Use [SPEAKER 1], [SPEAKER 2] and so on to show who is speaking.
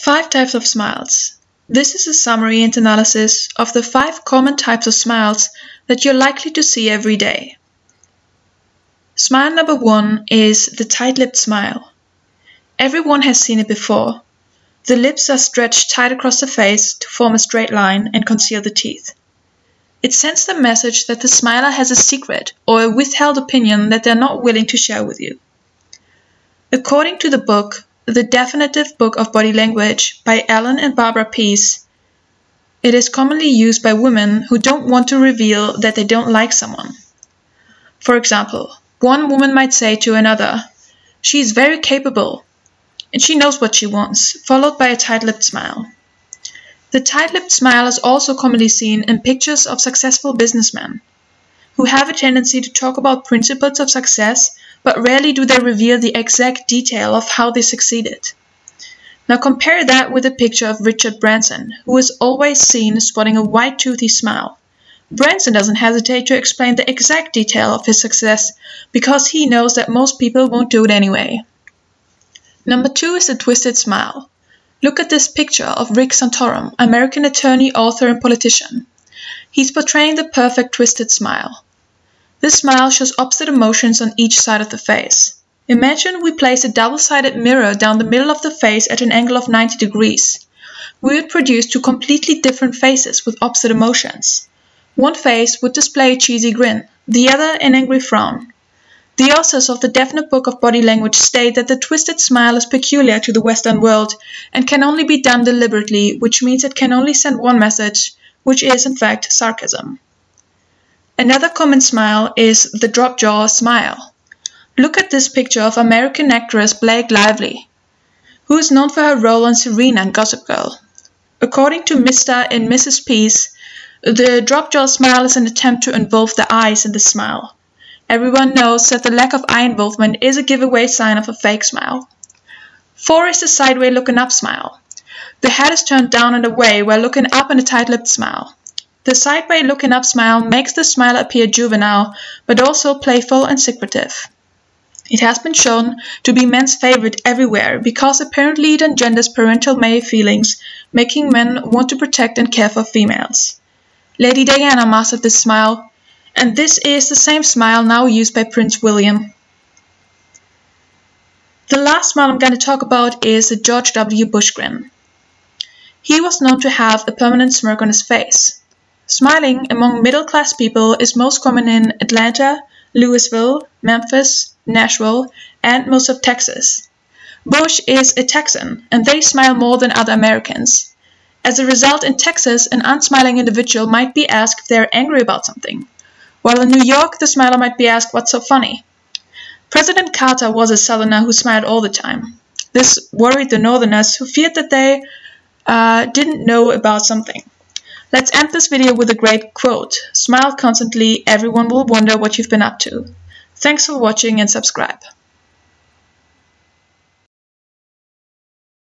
[SPEAKER 1] Five types of smiles. This is a summary and analysis of the five common types of smiles that you're likely to see every day. Smile number one is the tight-lipped smile. Everyone has seen it before. The lips are stretched tight across the face to form a straight line and conceal the teeth. It sends the message that the smiler has a secret or a withheld opinion that they're not willing to share with you. According to the book The Definitive Book of Body Language by Alan and Barbara Pease, it is commonly used by women who don't want to reveal that they don't like someone. For example, one woman might say to another, She is very capable, and she knows what she wants, followed by a tight lipped smile. The tight lipped smile is also commonly seen in pictures of successful businessmen, who have a tendency to talk about principles of success, but rarely do they reveal the exact detail of how they succeeded. Now compare that with a picture of Richard Branson, who is always seen sporting a white toothy smile. Branson doesn't hesitate to explain the exact detail of his success because he knows that most people won't do it anyway. Number two is the twisted smile. Look at this picture of Rick Santorum, American attorney, author, and politician. He's portraying the perfect twisted smile. This smile shows opposite emotions on each side of the face. Imagine we place a double-sided mirror down the middle of the face at an angle of 90 degrees. We would produce two completely different faces with opposite emotions. One face would display a cheesy grin, the other an angry frown. The authors of the Definite Book of Body Language state that the twisted smile is peculiar to the Western world and can only be done deliberately, which means it can only send one message, which is in fact sarcasm. Another common smile is the drop jaw smile. Look at this picture of American actress Blake Lively, who is known for her role on Serena and Gossip Girl. According to Mr. and Mrs. Pease, the drop jaw smile is an attempt to involve the eyes in the smile. Everyone knows that the lack of eye involvement is a giveaway sign of a fake smile. Four is the sideways looking up smile. The head is turned down and away while looking up in a tight-lipped smile. The sideways looking up smile makes the smile appear juvenile, but also playful and secretive. It has been shown to be men's favorite everywhere because apparently it engenders parental male feelings, making men want to protect and care for females. Lady Diana mastered this smile, and this is the same smile now used by Prince William. The last smile I'm going to talk about is the George W. Bush grin. He was known to have a permanent smirk on his face. Smiling among middle class people is most common in Atlanta, Louisville, Memphis, Nashville, and most of Texas. Bush is a Texan, and they smile more than other Americans. As a result, in Texas, an unsmiling individual might be asked if they are angry about something while in New York the smiler might be asked what's so funny. President Carter was a Southerner who smiled all the time. This worried the Northerners who feared that they uh, didn't know about something. Let's end this video with a great quote. Smile constantly, everyone will wonder what you've been up to. Thanks for watching and subscribe.